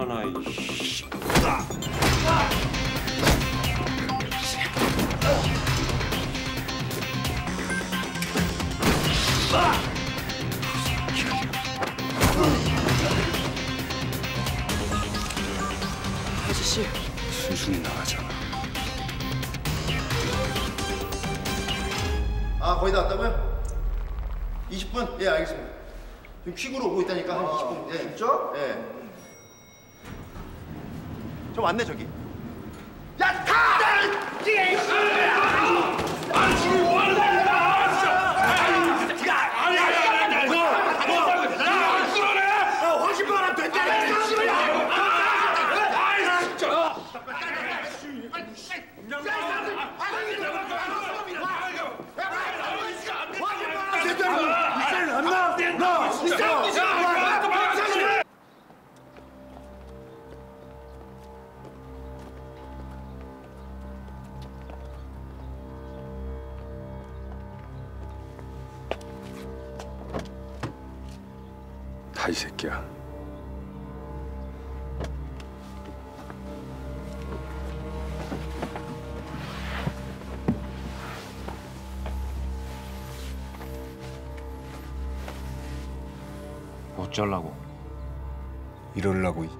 하나 이씨. 아저씨 순순히 나가잖아. 아 거의 다 왔다고요? 20분? 예 알겠습니다. 지금 퀵으로 오고 있다니까 한 20분. 예. 진짜? 예. 저 왔네 저기. 다이 새끼야. 어쩌려고? 이럴라고 이